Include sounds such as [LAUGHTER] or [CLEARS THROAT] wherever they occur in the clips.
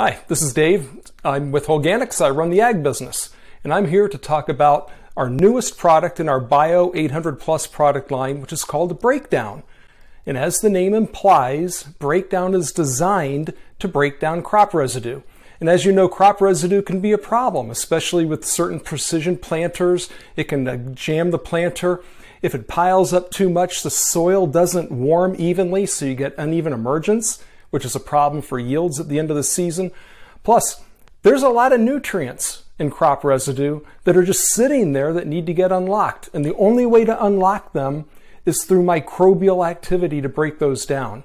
Hi, this is Dave. I'm with Holganix. I run the ag business, and I'm here to talk about our newest product in our Bio 800 Plus product line, which is called Breakdown. And as the name implies, Breakdown is designed to break down crop residue. And as you know, crop residue can be a problem, especially with certain precision planters. It can uh, jam the planter. If it piles up too much, the soil doesn't warm evenly, so you get uneven emergence which is a problem for yields at the end of the season. Plus, there's a lot of nutrients in crop residue that are just sitting there that need to get unlocked. And the only way to unlock them is through microbial activity to break those down.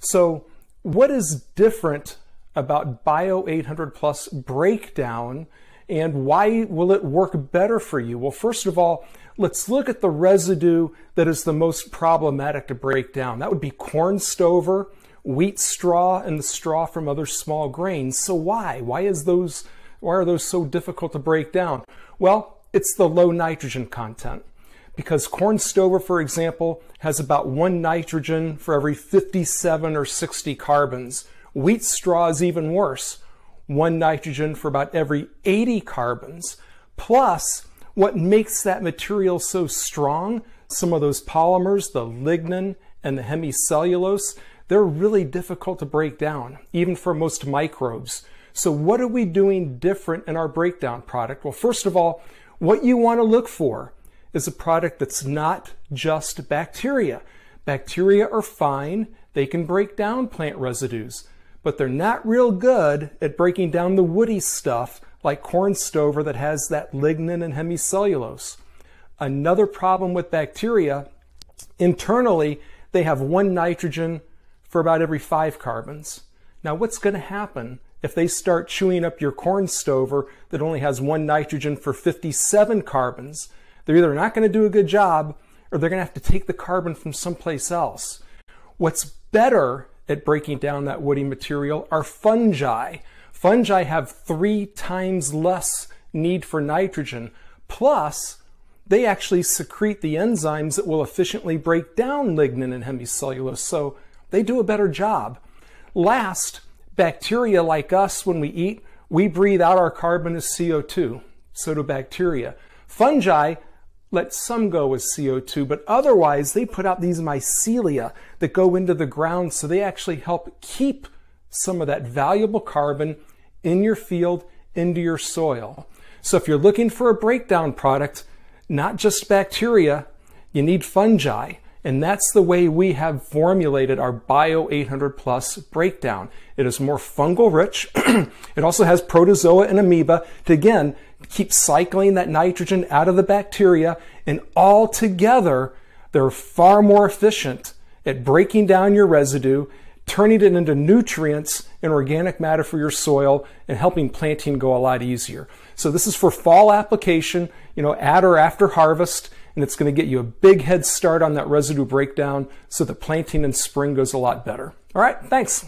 So, what is different about Bio 800 Plus breakdown and why will it work better for you? Well, first of all, let's look at the residue that is the most problematic to break down. That would be corn stover wheat straw and the straw from other small grains. So why? Why is those why are those so difficult to break down? Well, it's the low nitrogen content. Because corn stover, for example, has about one nitrogen for every 57 or 60 carbons. Wheat straw is even worse. One nitrogen for about every 80 carbons. Plus, what makes that material so strong, some of those polymers, the lignin and the hemicellulose, they're really difficult to break down, even for most microbes. So what are we doing different in our breakdown product? Well, first of all, what you want to look for is a product that's not just bacteria. Bacteria are fine. They can break down plant residues, but they're not real good at breaking down the woody stuff like corn stover that has that lignin and hemicellulose. Another problem with bacteria, internally, they have one nitrogen for about every five carbons. Now, what's going to happen if they start chewing up your corn stover that only has one nitrogen for 57 carbons? They're either not going to do a good job or they're going to have to take the carbon from someplace else. What's better at breaking down that woody material are fungi. Fungi have three times less need for nitrogen. Plus, they actually secrete the enzymes that will efficiently break down lignin and hemicellulose. So they do a better job. Last, bacteria like us, when we eat, we breathe out our carbon as CO2. So do bacteria. Fungi let some go as CO2, but otherwise they put out these mycelia that go into the ground, so they actually help keep some of that valuable carbon in your field into your soil. So if you're looking for a breakdown product, not just bacteria, you need fungi. And that's the way we have formulated our Bio 800 Plus breakdown. It is more fungal rich. [CLEARS THROAT] it also has protozoa and amoeba to again keep cycling that nitrogen out of the bacteria. And all together, they're far more efficient at breaking down your residue, turning it into nutrients and organic matter for your soil, and helping planting go a lot easier. So this is for fall application, you know, at or after harvest and it's going to get you a big head start on that residue breakdown so the planting in spring goes a lot better. All right, thanks.